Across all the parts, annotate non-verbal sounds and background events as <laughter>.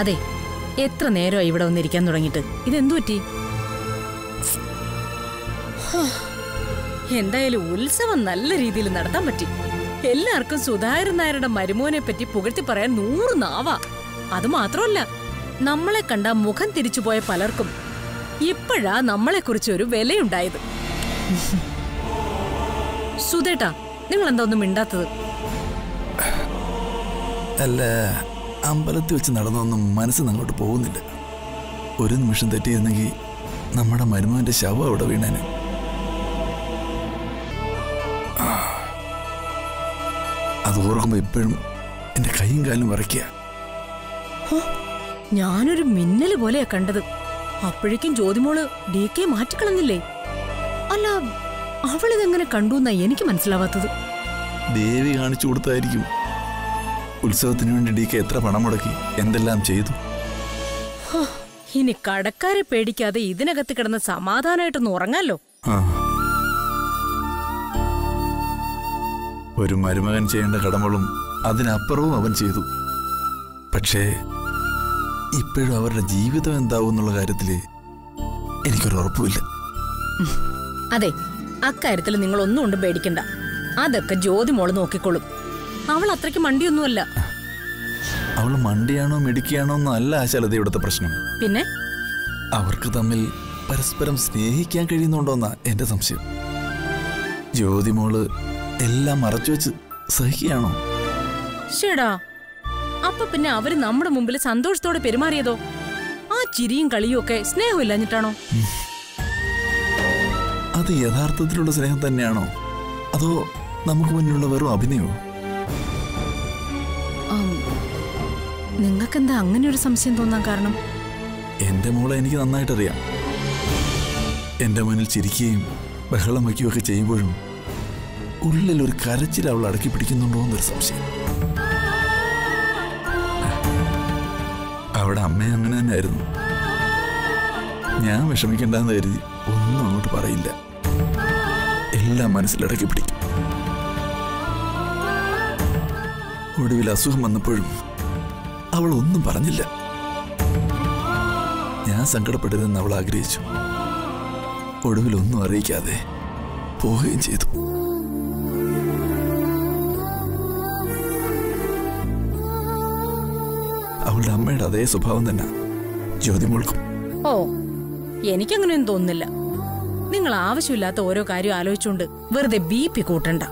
അതെ എത്ര നേരമായി ഇവിടെ വന്നിരിക്കാൻ തുടങ്ങിയിട്ട്? ഇതെന്തു പറ്റി? എന്തായാലും ഉത്സവം നല്ല രീതിയിൽ നടത്താൻ പറ്റി. എല്ലാവർക്കും സുധാകരൻ നായരുടെ മരുമോനെ പറ്റി പുകഴ്ത്തി പറയാൻ നൂറ് നാവാ. അത് മാത്രമല്ല നമ്മളെ കണ്ട മുഖം തിരിച്ചുപോയ പലർക്കും ഇപ്പോഴാ നമ്മളെക്കുറിച്ച് ഒരു വിലയുണ്ടായത്. സുധേട്ടാ നിങ്ങൾ എന്താ ഒന്നും മിണ്ടാത്തത്? അല്ല അമ്പലത്തിൽ വെച്ച് നടന്നൊന്നും മനസ്സിന് അങ്ങോട്ട് പോകുന്നില്ല. ഒരു നിമിഷം തെറ്റിയിരുന്നെങ്കിൽ നമ്മുടെ മരുമോന്റെ ശവം അവിടെ വീണേന്. അത് ഓർക്കുമ്പോ ഇപ്പോഴും എന്റെ കൈയും കാലും വരയ്ക്കുക ഞാനൊരു മിന്നൽ പോലെയാ കണ്ടത്. അപ്പോഴേക്കും ജ്യോതിമോൾ ഡി കെ മാറ്റിക്കളഞ്ഞില്ലേ? അല്ല അവളിതെങ്ങനെ കണ്ടു എന്നാ എനിക്ക് മനസ്സിലാവാത്തത്. ദേവി കാണിച്ചു കൊടുത്തായിരിക്കും. ഉത്സവത്തിന് വേണ്ടി ഡി കെ എത്ര പണം മുടക്കി? എന്തെല്ലാം ചെയ്തു? ഇനി കടക്കാരെ പേടിക്കാതെ ഇതിനകത്ത് കിടന്ന് സമാധാനമായിട്ടൊന്ന് ഉറങ്ങാലോ. ഒരു മരുമകൻ ചെയ്യേണ്ട കടമകളും അതിനപ്പുറവും അവൻ ചെയ്തു. പക്ഷേ ഇപ്പോഴും അവരുടെ ജീവിതം എന്താവും എന്നുള്ള കാര്യത്തിൽ എനിക്കൊരു ഉറപ്പുമില്ല. അതെ അക്കാര്യത്തിൽ നിങ്ങൾ ഒന്നും കൊണ്ടും പേടിക്കണ്ട. അതൊക്കെ ജ്യോതിമോൾ നോക്കിക്കോളും. അവൾ അത്രയ്ക്ക് മണ്ടിയൊന്നുമല്ല. അവൾ മണ്ടിയാണോ മിടുക്കിയാണോ എന്നല്ല ആശാലത ഇവിടുത്തെ പ്രശ്നം. പിന്നെ? അവർക്ക് തമ്മിൽ പരസ്പരം സ്നേഹിക്കാൻ കഴിയുന്നുണ്ടോന്നാ എന്റെ സംശയം. ജ്യോതിമോൾ എല്ലാം മറച്ചു വെച്ച് സഹിക്കുകയാണോ? ഷേടാ അപ്പൊ പിന്നെ അവർ നമ്മുടെ മുമ്പിൽ സന്തോഷത്തോടെ പെരുമാറിയതോ? ആ ചിരിയും കളിയും ഒക്കെ സ്നേഹമില്ലാഞ്ഞിട്ടാണോ അത് യഥാർത്ഥത്തിലുള്ള സ്നേഹം തന്നെയാണോ? അതോ നമുക്ക് മുന്നിലുള്ള വെറും അഭിനയമോ? നിങ്ങൾക്കെന്താ അങ്ങനെ ഒരു സംശയം തോന്നാൻ കാരണം? എന്റെ മോളെ എനിക്ക് നന്നായിട്ടറിയാം. എന്റെ മുന്നിൽ ചിരിക്കുകയും ബഹളം വയ്ക്കുകയും ഒക്കെ ചെയ്യുമ്പോഴും ഉള്ളിൽ ഒരു കരച്ചിൽ അവൾ അടക്കി പിടിക്കുന്നുണ്ടോ എന്നൊരു സംശയം. അവിടെ അമ്മ അങ്ങനെ തന്നെയായിരുന്നു ഞാൻ വിഷമിക്കണ്ടെന്ന് കരുതി ഒന്നും അങ്ങോട്ട് പറയില്ല. എല്ലാം മനസ്സിലടക്കി പിടിക്കും. ഒടുവിൽ അസുഖം വന്നപ്പോഴും അവൾ ഒന്നും പറഞ്ഞില്ല. ഞാൻ സങ്കടപ്പെടരുതെന്ന് അവൾ ആഗ്രഹിച്ചു. ഒടുവിൽ ഒന്നും അറിയിക്കാതെ പോവുകയും ചെയ്തു. അവളുടെ അമ്മയുടെ അതേ സ്വഭാവം തന്നെ. ജ്യോതിമോൾക്കും. ഓ എനിക്കങ്ങനെയൊന്നും തോന്നുന്നില്ല. നിങ്ങൾ ആവശ്യമില്ലാത്ത ഓരോ കാര്യം ആലോചിച്ചുകൊണ്ട് വെറുതെ ബി പി കൂട്ടണ്ട.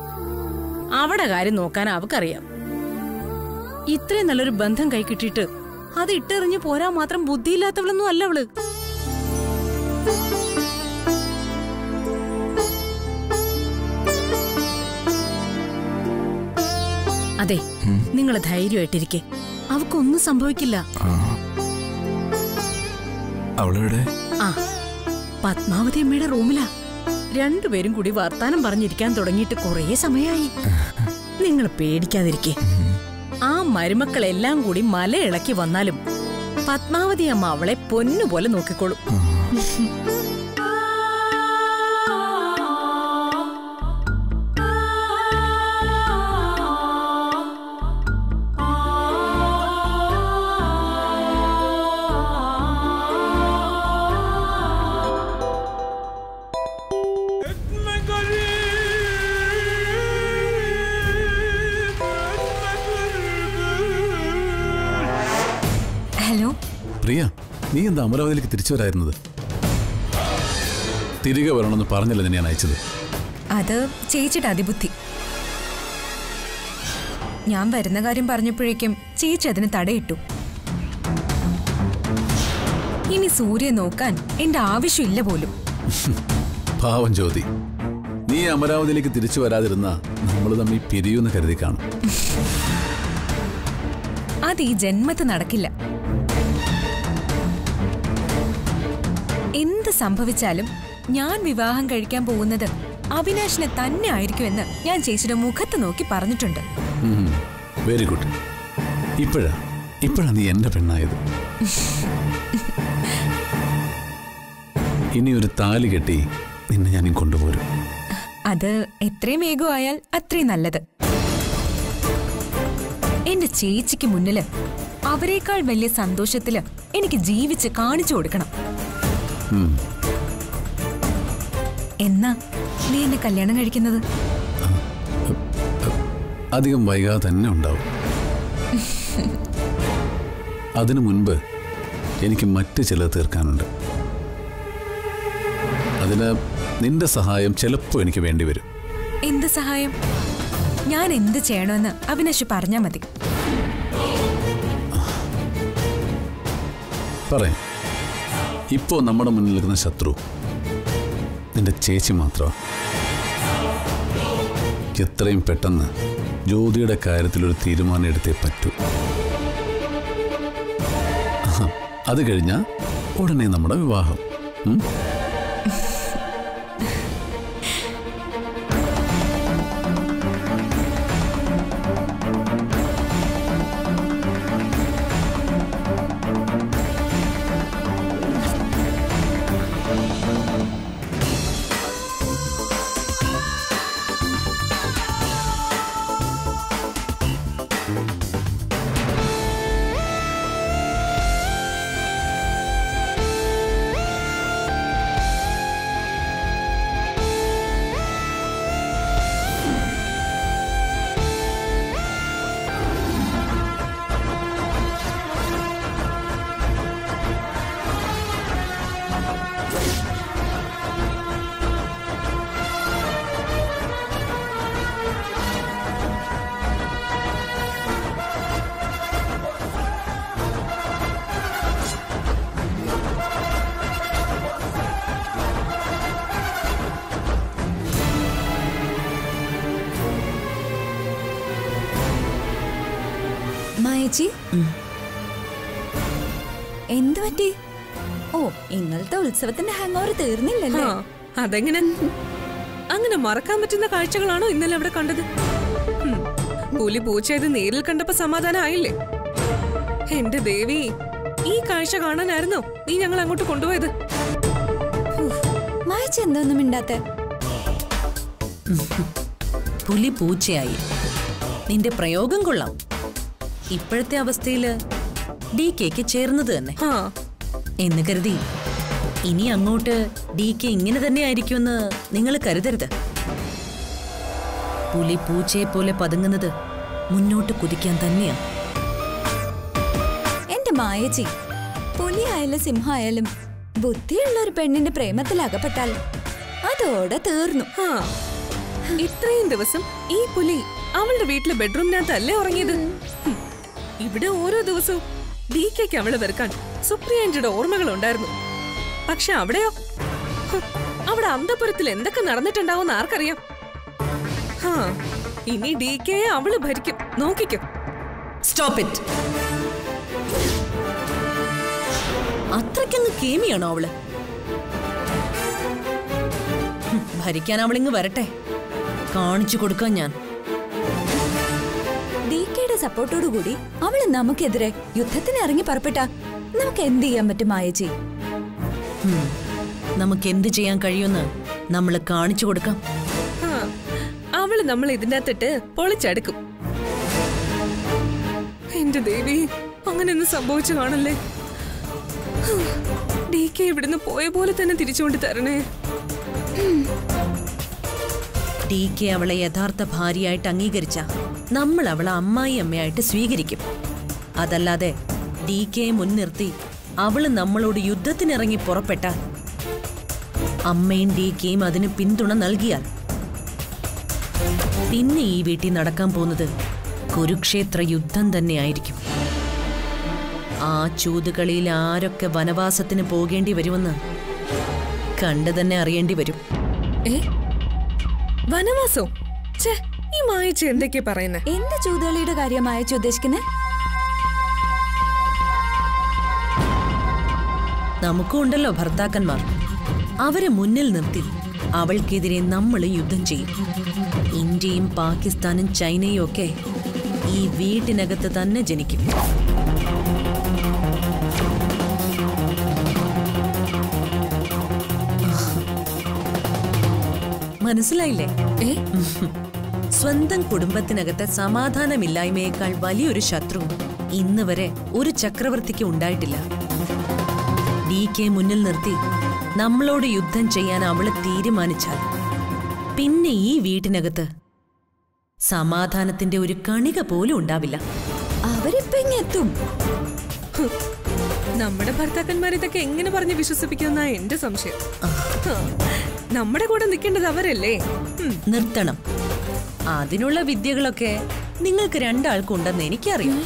അവിടെ കാര്യം നോക്കാൻ അവക്കറിയാം ഇത്രയും നല്ലൊരു ബന്ധം കൈകിട്ടിട്ട് അത് ഇട്ടെറിഞ്ഞു പോരാ മാത്രം ബുദ്ധിയില്ലാത്തവളൊന്നും അല്ല അവൾ. അതെ നിങ്ങൾ ധൈര്യമായിട്ടിരിക്കെ. അവക്കൊന്നും സംഭവിക്കില്ല. ആ. ആ പത്മാവതി അമ്മയുടെ റൂമിലാ. രണ്ടുപേരും കൂടി വർത്താനം പറഞ്ഞിരിക്കാൻ തുടങ്ങിയിട്ട് കുറേ സമയമായി നിങ്ങൾ പേടിക്കാതിരിക്കേ. മരുമക്കളെല്ലാം കൂടി മല ഇളക്കി വന്നാലും പത്മാവതി അമ്മ അവളെ പൊന്നുപോലെ നോക്കിക്കോളും. പ്രിയ നീ എന്താ അമരാവതിയിലേക്ക് തിരിച്ചു വരായിരുന്നത് തിരികെ വരണമെന്ന് പറഞ്ഞല്ലോ ഞാൻ അയച്ചത്? അത് ചേച്ചിയുടെ അതിബുദ്ധി. ഞാൻ വരുന്ന കാര്യം പറഞ്ഞപ്പോഴേക്കും ചേച്ചി അതിന് തടയിട്ടു. ഇനി സൂര്യ നോക്കാൻ എന്റെ ആവശ്യമില്ല പോലും. പാവം ജ്യോതി നീ അമരാവതിയിലേക്ക് തിരിച്ചു വരാതിരുന്ന നമ്മൾ തമ്മിൽ പിരിയൂന്ന് കരുതി കാണും. അത് ഈ ജന്മത്ത് നടക്കില്ല. സംഭവിച്ചാലും ഞാൻ വിവാഹം കഴിക്കാൻ പോകുന്നത് അവിനാശിനെ തന്നെ ആയിരിക്കുമെന്ന് ഞാൻ ചേച്ചിയുടെ മുഖത്ത് നോക്കി പറഞ്ഞിട്ടുണ്ട്. വെരി ഗുഡ് ഇപ്പോഴാ ഇപ്പോഴാ നീ എന്റെ പെണ്ണായത്. ഇനി ഒരു താലി കെട്ടി നിന്നെ ഞാൻ കൊണ്ടുപോരും. അത് എത്രയും വേഗമായാൽ അത്രയും നല്ലത്. എന്റെ ചേച്ചിക്ക് മുന്നിൽ അവരെക്കാൾ വലിയ സന്തോഷത്തിൽ എനിക്ക് ജീവിച്ച് കാണിച്ചു കൊടുക്കണം. എന്നാ നീ എന്നെ കല്യാണം കഴിക്കുന്നത്? അധികം വൈകാതെ തന്നെ ഉണ്ടാവും. അതിനു മുൻപ് എനിക്ക് മറ്റ് ചില തീർക്കാനുണ്ട്. അതിന് നിന്റെ സഹായം ചിലപ്പോൾ എനിക്ക് വേണ്ടി വരും. എന്ത് സഹായം? ഞാൻ എന്ത് ചെയ്യണമെന്ന് അവിനാശ് പറഞ്ഞാ മതി. പറയാം. ഇപ്പോൾ നമ്മുടെ മുന്നിൽ നിൽക്കുന്ന ശത്രു. നിന്റെ ചേച്ചി മാത്രമാണ് എത്രയും പെട്ടെന്ന് ജ്യോതിയുടെ കാര്യത്തിൽ ഒരു തീരുമാനം എടുത്തേ പറ്റൂ. അത് കഴിഞ്ഞാൽ ഉടനെ നമ്മുടെ വിവാഹം. മായച്ചി എന്തു പറ്റി? ഓ ഇന്നലത്തെ ഉത്സവത്തിന്റെ ഹാങ് ഓവർ തീർന്നില്ലല്ലോ അതെങ്ങനെ? അങ്ങനെ മറക്കാൻ പറ്റുന്ന കാഴ്ചകളാണോ ഇന്നലെ അവിടെ കണ്ടത്? പുലി പൂച്ചയത് നേരിൽ കണ്ടപ്പോ സമാധാനമായില്ലേ? എന്റെ ദേവി ഈ കാഴ്ച കാണാനായിരുന്നു നീ ഞങ്ങൾ അങ്ങോട്ട് കൊണ്ടുപോയത്? മായച്ച എന്തൊന്നും മിണ്ടാത്തെ? പുലി പൂച്ചയായി. നിന്റെ പ്രയോഗം കൊള്ളാം. ഇപ്പോഴത്തെ അവസ്ഥയിൽ ഡി കെക്ക് ചേർന്നത് തന്നെ. എന്ന് കരുതി. ഇനി അങ്ങോട്ട് ഡി കെ ഇങ്ങനെ തന്നെ ആയിരിക്കുമെന്ന് നിങ്ങൾ കരുതരുത്. പുലി പൂച്ചയെ പോലെ പതുങ്ങുന്നത് മുന്നോട്ട് കുതിക്കാൻ തന്നെയാ. എന്റെ മായച്ചി പുലിയായാലും സിംഹമായാലും ബുദ്ധിയുള്ള ഒരു പെണ്ണിന്റെ പ്രേമത്തിൽ അകപ്പെട്ടാൽ അതോടെ തീർന്നു. ഇത്രയും ദിവസം ഈ പുലി അവളുടെ വീട്ടിലെ ബെഡ്റൂമിനകത്തല്ലേ ഉറങ്ങിയത്? ഇവിടെ ഓരോ ദിവസവും ഡി കെക്ക് അവളെ വെറുക്കാൻ സുപ്രിയന്റെ ഓർമ്മകൾ ഉണ്ടായിരുന്നു പക്ഷെ അവിടെയോ? അവിടെ അന്തപുരത്തിൽ എന്തൊക്കെ നടന്നിട്ടുണ്ടാവും ആർക്കറിയാം? ഹാ ഇനി ഡി കെ അവൾ ഭരിക്കും. നോക്കിക്കും. സ്റ്റോപ്പ് ഇറ്റ് അത്രയ്ക്കങ്ങ് കേമിയാണോ അവൾ? ഭരിക്കാൻ അവളിങ്ങ് വരട്ടെ. കാണിച്ചു കൊടുക്കാം ഞാൻ. സപ്പോർട്ടോടു കൂടി അവൾ നമുക്കെതിരെ യുദ്ധത്തിന് ഇറങ്ങി പറപ്പെട്ട നമുക്ക് എന്ത് ചെയ്യാൻ പറ്റും മായച്ചി? ഹും, നമുക്ക് എന്ത് ചെയ്യാൻ കഴിയുമെന്ന് നമ്മൾ കാണിച്ചു കൊടുക്കാം. അവൾ നമ്മൾ ഇതിനകത്തിട്ട് പൊളിച്ചടുക്കും. എന്റെ ദേവി അങ്ങനെയൊന്നും സംഭവിച്ചു കാണല്ലേ ഡി കെ ഇവിടുന്ന് പോയ പോലെ തന്നെ തിരിച്ചുകൊണ്ട് തരണേ. ഡി കെ അവളെ യഥാർത്ഥ ഭാര്യയായിട്ട് അംഗീകരിച്ച. നമ്മൾ അവളെ അമ്മായി അമ്മയായിട്ട് സ്വീകരിക്കും. അതല്ലാതെ ഡി കെയെ മുൻനിർത്തി അവൾ നമ്മളോട് യുദ്ധത്തിനിറങ്ങി പുറപ്പെട്ടാൽ അമ്മയും ഡി കെയും അതിന് പിന്തുണ നൽകിയാൽ പിന്നെ ഈ വീട്ടിൽ നടക്കാൻ പോകുന്നത് കുരുക്ഷേത്ര യുദ്ധം തന്നെയായിരിക്കും ആ ചൂതുകളിയിൽ ആരൊക്കെ വനവാസത്തിന് പോകേണ്ടി വരുമെന്ന് കണ്ടു തന്നെ അറിയേണ്ടി വരും. വനവാസോ? ഈ മായച്ച എന്തൊക്കെ പറയുന്ന. എന്ത് ചൂതുകളിയുടെ കാര്യം മായച്ച ഉദ്ദേശിക്കുന്നത് നമുക്കും ഉണ്ടല്ലോ ഭർത്താക്കന്മാർ. അവരെ മുന്നിൽ നിർത്തി. അവൾക്കെതിരെ നമ്മൾ യുദ്ധം ചെയ്യും. ഇന്ത്യയും പാകിസ്ഥാനും ചൈനയും ഒക്കെ ഈ വീട്ടിനകത്ത് തന്നെ ജനിക്കും. മനസ്സിലായില്ലേ? ഏ? സ്വന്തം കുടുംബത്തിനകത്തെ സമാധാനമില്ലായ്മയേക്കാൾ വലിയൊരു ശത്രു ഇന്ന് വരെ ഒരു ചക്രവർത്തിക്ക് ഉണ്ടായിട്ടില്ല. ഡി കെ മുന്നിൽ നിർത്തി നമ്മളോട് യുദ്ധം ചെയ്യാൻ അവൾ തീരുമാനിച്ചാൽ പിന്നെ ഈ വീട്ടിനകത്ത് സമാധാനത്തിന്റെ ഒരു കണിക പോലും ഉണ്ടാവില്ല. അവരിപ്പെത്തും നമ്മുടെ ഭർത്താക്കന്മാർ ഇതൊക്കെ എങ്ങനെ പറഞ്ഞ് വിശ്വസിപ്പിക്കുന്ന എന്റെ സംശയം. നമ്മുടെ കൂടെ നിൽക്കേണ്ടത് അവരല്ലേ? നിർത്തണം. അതിനുള്ള വിദ്യകളൊക്കെ നിങ്ങൾക്ക് രണ്ടാൾക്കുണ്ടെന്ന് എനിക്കറിയാം.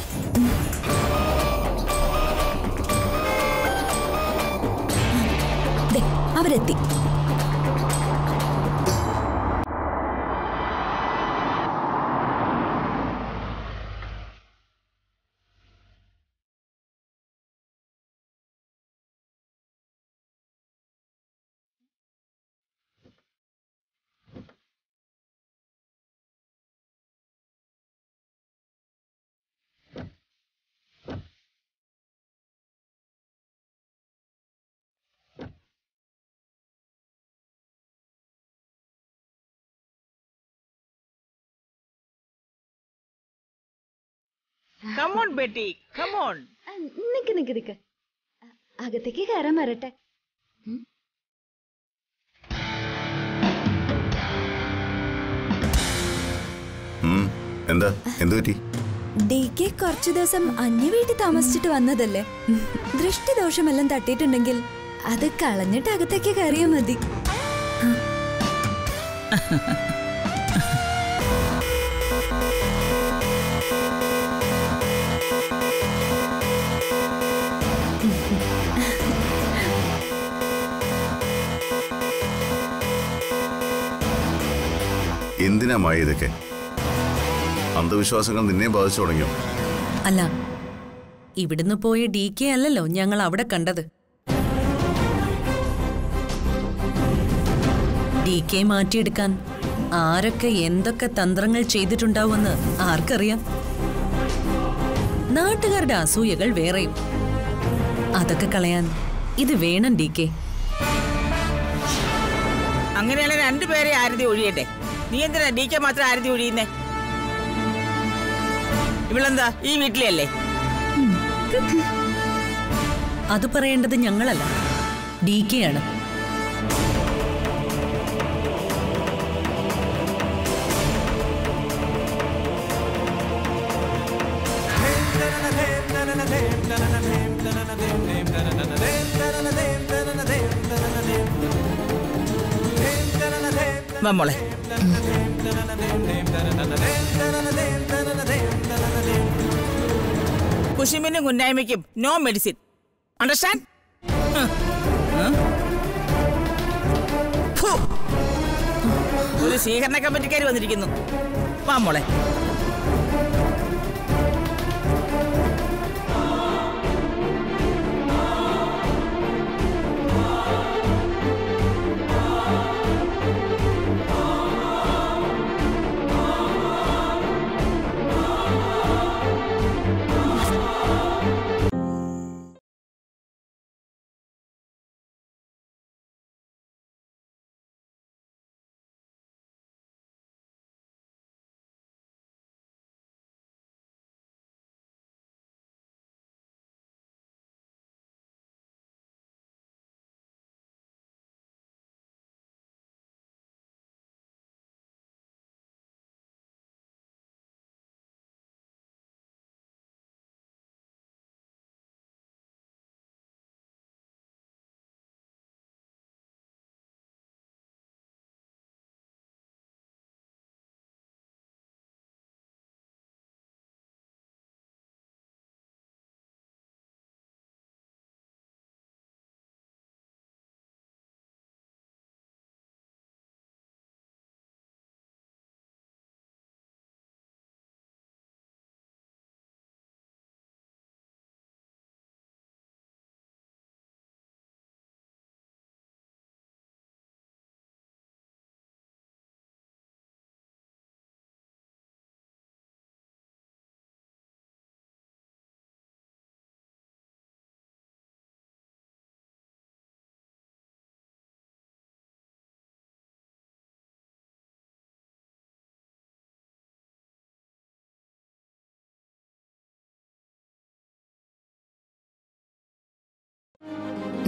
അവരെത്തി. നിക്ക് നിക്ക് നിക്ക്. അകത്തേക്ക് കയറാൻ വരട്ടെ. എന്താ? എന്തു പറ്റി? ഡി കെ കുറച്ചു ദിവസം അന്യ വീട്ടിൽ താമസിച്ചിട്ട് വന്നതല്ലേ? ദൃഷ്ടിദോഷമെല്ലാം തട്ടിയിട്ടുണ്ടെങ്കിൽ അത് കളഞ്ഞിട്ട് അകത്തേക്ക് കയറിയാ മതി. <laughs> എന്തിനാ മായ ഇതൊക്കെ. അന്ധവിശ്വാസങ്ങൾ നിന്നെ ബാധിച്ചു തുടങ്ങിയോ? അല്ല ഇവിടുന്ന് പോയ ഡി കെ അല്ലല്ലോ ഞങ്ങൾ അവിടെ കണ്ടത്. ഡി കെ മാറ്റിയെടുക്കാൻ ആരൊക്കെ എന്തൊക്കെ തന്ത്രങ്ങൾ ചെയ്തിട്ടുണ്ടാവുമെന്ന് ആർക്കറിയാം? നാട്ടുകാരുടെ അസൂയകൾ വേറെയും. അതൊക്കെ കളയാൻ ഇത് വേണം ഡി കെ. അങ്ങനെയാണ് രണ്ടുപേരെ ആരതി ഒഴിയട്ടെ? നീ എന്തിനാ ഡി കെ മാത്രം ആരതി ഒഴിയുന്നേ? ഇവളെന്താ ഈ വീട്ടിലല്ലേ അത് പറയേണ്ടത് ഞങ്ങളല്ല. ഡി കെ ആണ് മോളെ. കുശുമ്പിനും കുന്നായ്മയ്ക്കും നോ മെഡിസിൻ അണ്ടർസ്റ്റാൻഡ് ഒരു സ്വീകരണ കമ്മിറ്റിക്കാർ വന്നിരിക്കുന്നു. വാ മോളെ.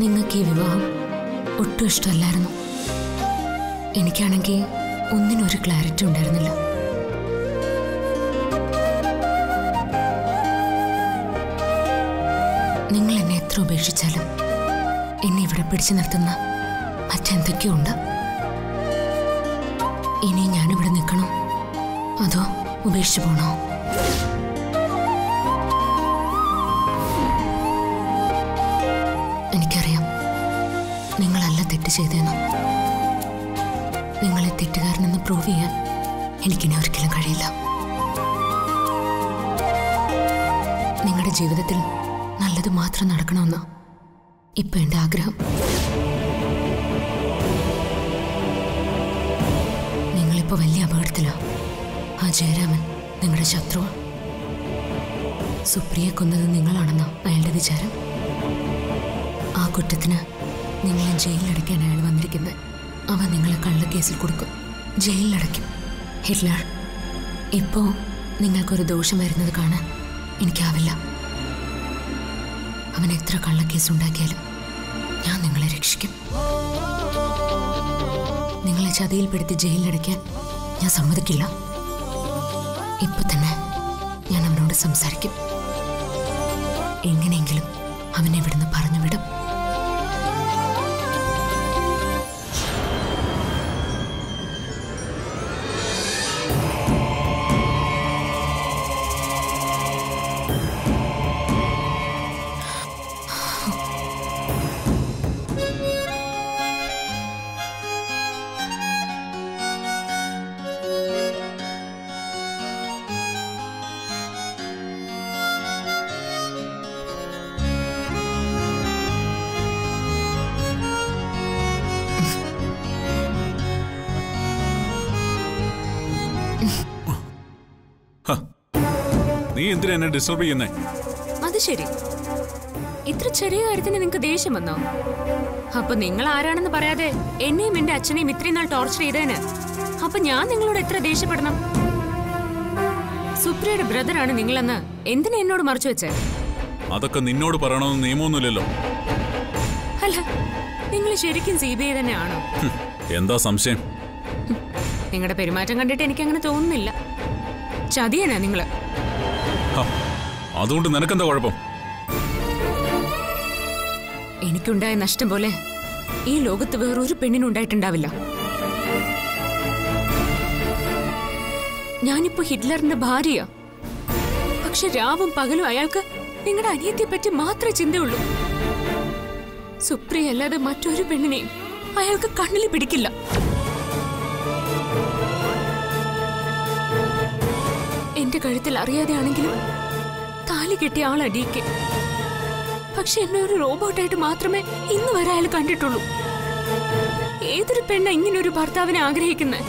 നിങ്ങൾക്ക് ഈ വിവാഹം ഒട്ടും ഇഷ്ടമല്ലായിരുന്നു. എനിക്കാണെങ്കിൽ ഒന്നിനൊരു ക്ലാരിറ്റി ഉണ്ടായിരുന്നില്ല. നിങ്ങൾ എന്നെ എത്ര ഉപേക്ഷിച്ചാലും എന്നെ ഇവിടെ പിടിച്ചു നിർത്തുന്ന മറ്റെന്തൊക്കെയോ ഉണ്ട്. ഇനി ഞാനിവിടെ നിൽക്കണോ? അതോ ഉപേക്ഷിച്ചു പോണോ? തെറ്റ് നിങ്ങളെ തെറ്റുകാരനെന്ന് പ്രൂവ് ചെയ്യാൻ എനിക്കിനി ഒരിക്കലും കഴിയില്ല. നിങ്ങളുടെ ജീവിതത്തിൽ നല്ലത് മാത്രം നടക്കണമെന്ന് ഇപ്പൊ എന്റെ ആഗ്രഹം. നിങ്ങളിപ്പോ വലിയ അപകടത്തിലാ. ആ ജയരാമൻ നിങ്ങളുടെ ശത്രുവാണ് സുപ്രിയെ കൊന്നത് നിങ്ങളാണെന്ന അയാളുടെ വിചാരം. ആ കുറ്റത്തിന് നിങ്ങളെ ജയിലിലടയ്ക്കാൻ അയാൾ വന്നിരിക്കുന്നത്. അവ നിങ്ങളെ കള്ള കേസിൽ കൊടുക്കും. ജയിലിലടയ്ക്കും ഹിറ്റ്ലർ ഇപ്പോ നിങ്ങൾക്കൊരു ദോഷം വരുന്നത് കാണാൻ എനിക്കാവില്ല. അവൻ എത്ര കള്ളക്കേസ് ഉണ്ടാക്കിയാലും ഞാൻ നിങ്ങളെ രക്ഷിക്കും. നിങ്ങളെ ചതിയിൽപ്പെടുത്തി ജയിലിലടയ്ക്കാൻ ഞാൻ സമ്മതിക്കില്ല. ഇപ്പൊ തന്നെ ഞാൻ അവനോട് സംസാരിക്കും. എങ്ങനെയെങ്കിലും അവനെ ഇവിടുന്ന് പറഞ്ഞു വിടും എന്തിനാ എന്നെ ഡിസ്റ്റർബ് ചെയ്യുന്നേ? അത് ശരി. ഇത്ര ചെറിയ കാര്യത്തിന് നിങ്ങൾക്ക് ദേഷ്യം വന്നോ? അപ്പൊ നിങ്ങൾ ആരാണെന്ന് പറയാതെ എന്നെയും എന്റെ അച്ഛനെയും ഇത്രയും നാൾ ടോർച്ചർ ചെയ്തേന്. അപ്പൊ ഞാൻ നിങ്ങളോട് എത്ര ദേഷ്യപ്പെടണം? സുപ്രിയയുടെ ബ്രദറാണ് നിങ്ങളെന്ന് എന്തിനാ എന്നോട് മറച്ചു വെച്ചേ? അതൊക്കെ നിന്നോട് പറയണമെന്ന് നിയമമൊന്നുമില്ലല്ലോ. അല്ല നിങ്ങൾ ശരിക്കും സി ബി ഐ തന്നെയാണോ എന്താ സംശയം? നിങ്ങളുടെ പെരുമാറ്റം കണ്ടിട്ട് എനിക്ക് അങ്ങനെ തോന്നുന്നില്ല. ചതിയനാ നിങ്ങൾ. അതുകൊണ്ട് നിനക്കെന്താ കുഴപ്പം? എനിക്കുണ്ടായ നഷ്ടം പോലെ ഈ ലോകത്ത് വേറൊരു പെണ്ണിനുണ്ടായിട്ടുണ്ടാവില്ല ഞാനിപ്പോ ഹിറ്റ്ലറിന്റെ ഭാര്യ പക്ഷെ രാവും പകലും അയാൾക്ക് നിങ്ങളുടെ അനിയത്തെ പറ്റി മാത്രമേ ചിന്തയുള്ളൂ. സുപ്രിയ അല്ലാതെ മറ്റൊരു പെണ്ണിനെയും അയാൾക്ക് കണ്ണിൽ പിടിക്കില്ല. എന്റെ കഴുത്തിൽ അറിയാതെയാണെങ്കിലും താലി കെട്ടിയ ആളാ ഡി കെ. പക്ഷെ എന്നെ ഒരു റോബോട്ടായിട്ട് മാത്രമേ ഇന്ന് വരെ അയാൾ കണ്ടിട്ടുള്ളൂ. ഏതൊരു പെണ്ണ ഇങ്ങനെ ഒരു ഭർത്താവിനെ ആഗ്രഹിക്കുന്നത്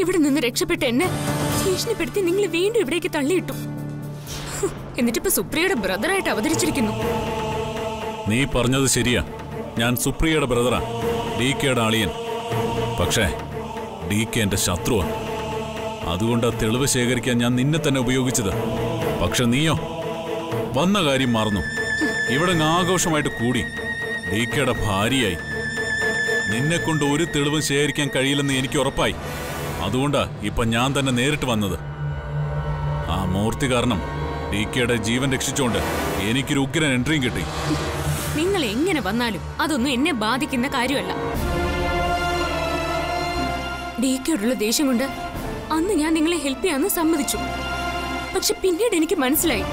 ഇവിടെ നിന്ന് രക്ഷപ്പെട്ട എന്നെ ഭീഷണിപ്പെടുത്തി നിങ്ങൾ വീണ്ടും ഇവിടേക്ക് തള്ളിയിട്ടു. എന്നിട്ടിപ്പോ സുപ്രിയയുടെ ബ്രദറായിട്ട് അവതരിച്ചിരിക്കുന്നു. നീ പറഞ്ഞത് ശരിയാ. ഞാൻ സുപ്രിയയുടെ ബ്രദറാ. ഡി കെയുടെ ആളിയൻ. പക്ഷേ ഡി കെ എന്റെ ശത്രുവാണ്. അതുകൊണ്ട് ആ തെളിവ് ശേഖരിക്കാൻ ഞാൻ നിന്നെ തന്നെ ഉപയോഗിച്ചത്. പക്ഷെ നീയോ? വന്ന കാര്യം മറന്നു. ഇവിടെ ആഘോഷമായിട്ട് കൂടി. ഡി കെയുടെ ഭാര്യയായി. നിന്നെ കൊണ്ട് ഒരു തെളിവും ശേഖരിക്കാൻ കഴിയില്ലെന്ന് എനിക്ക് ഉറപ്പായി. അതുകൊണ്ടാ ഇപ്പൊ ഞാൻ തന്നെ നേരിട്ട് വന്നത്. ആ മൂർത്തി കാരണം ഡി കെയുടെ ജീവൻ രക്ഷിച്ചുകൊണ്ട് എനിക്കൊരു ഉഗ്രൻ എൻട്രിയും കിട്ടി. നിങ്ങൾ എങ്ങനെ വന്നാലും അതൊന്നും എന്നെ ബാധിക്കുന്ന കാര്യമല്ല. ഡിക്കോടുള്ള ദേഷ്യം കൊണ്ട് അന്ന് ഞാൻ നിങ്ങളെ ഹെൽപ്പ് ചെയ്യാന്ന് സമ്മതിച്ചു. പക്ഷെ പിന്നീട് എനിക്ക് മനസ്സിലായി.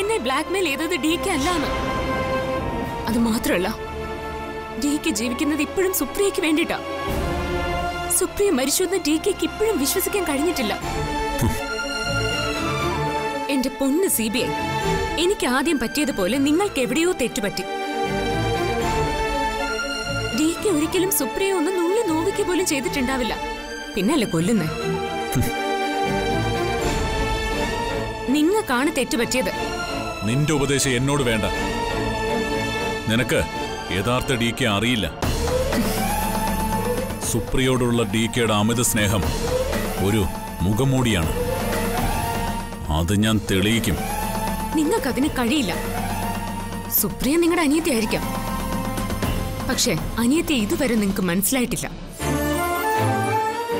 എന്നെ ബ്ലാക്ക്മെയിൽ ചെയ്തത് ഡി കെ അല്ലാന്ന്. അത് മാത്രമല്ല കെ ജീവിക്കുന്നത് ഇപ്പോഴും സുപ്രിയക്ക് വേണ്ടിട്ടാ സുപ്രിയ മരിച്ചുവെന്ന് ഡി കെക്ക് ഇപ്പോഴും വിശ്വസിക്കാൻ കഴിഞ്ഞിട്ടില്ല. എന്റെ പൊന്ന് സി ബി ഐ എനിക്ക് ആദ്യം പറ്റിയതുപോലെ നിങ്ങൾക്ക് എവിടെയോ തെറ്റുപറ്റി. ഡി കെ ഒരിക്കലും സുപ്രിയ ഒന്ന് നുള്ളി നോവിക്ക് പോലും ചെയ്തിട്ടുണ്ടാവില്ല. പിന്നല്ലേ കൊല്ലുന്നേ? നിങ്ങൾക്കാണ് തെറ്റുപറ്റിയത് നിന്റെ ഉപദേശം എന്നോട് വേണ്ട. നിനക്ക് യഥാർത്ഥ ഡി കെ അറിയില്ല. സുപ്രിയോടുള്ള ഡി കെയുടെ അമിത സ്നേഹം ഒരു മുഖമൂടിയാണ്. അത് ഞാൻ തെളിയിക്കും. നിങ്ങൾക്കതിന് കഴിയില്ല. സുപ്രിയ നിങ്ങളുടെ അനിയത്തി ആയിരിക്കാം പക്ഷേ അനിയത്തി ഇതുവരെ നിങ്ങൾക്ക് മനസ്സിലായിട്ടില്ല.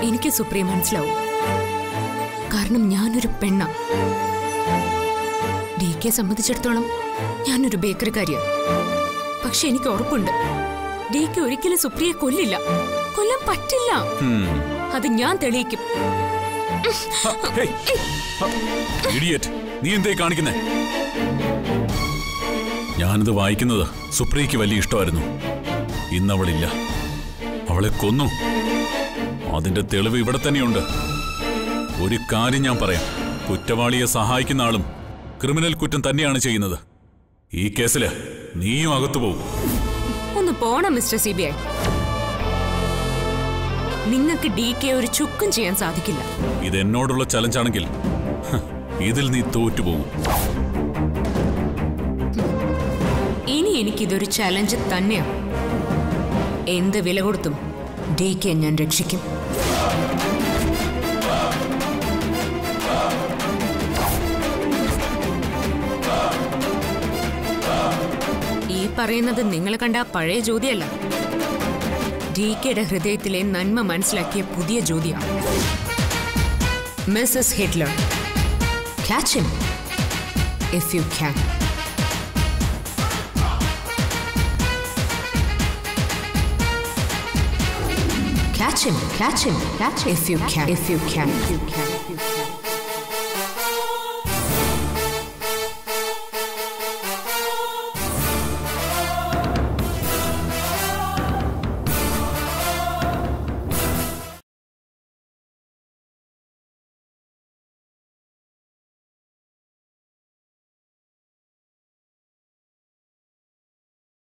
എനിക്ക് സുപ്രിയ മനസ്സിലാവും. കാരണം ഞാനൊരു പെണ്ണ. ഡി കെ സംബന്ധിച്ചിടത്തോളം ഞാനൊരു ബേക്കറിക്കാരിയാണ് പക്ഷെ എനിക്ക് ഉറപ്പുണ്ട്. ഡി കെ ഒരിക്കലും സുപ്രിയെ കൊല്ലില്ല. കൊല്ലാൻ പറ്റില്ല. അത് ഞാൻ തെളിയിക്കും. നീ എന്തേ കാണിക്കുന്നേ? ഞാനിത് വായിക്കുന്നത് സുപ്രിയക്ക് വലിയ ഇഷ്ടമായിരുന്നു. ഇന്നവളില്ല. അവളെ കൊന്നു. അതിന്റെ തെളിവ് ഇവിടെ തന്നെയുണ്ട്. ഒരു കാര്യം ഞാൻ പറയാം. കുറ്റവാളിയെ സഹായിക്കുന്ന ആളും ക്രിമിനൽ കുറ്റം തന്നെയാണ് ചെയ്യുന്നത്. ഈ കേസിൽ നീയും അകത്തു പോകും ഒന്ന് പോണം മിസ്റ്റർ സി ബി ഐ. നിങ്ങൾക്ക് ഡി കെ ഒരു ചുക്കും ചെയ്യാൻ സാധിക്കില്ല. ഇത് എന്നോടുള്ള ചലഞ്ചാണെങ്കിൽ ആണെങ്കിൽ ഇതിൽ നീ തോറ്റുപോകും. ഇനി എനിക്കിതൊരു ചലഞ്ച് തന്നെയാണ് എന്ത് വില കൊടുത്തും ഡി കെ ഞാൻ രക്ഷിക്കും. പറയുന്നത് നിങ്ങൾ കണ്ട പഴയ ജ്യോതിയല്ല ഡി കെയുടെ ഹൃദയത്തിലെ നന്മ മനസ്സിലാക്കിയ പുതിയ ജ്യോതിയാണ് Mrs Hitler catch him if you can Catch him, catch him, catch him. If you can, if you can, if you.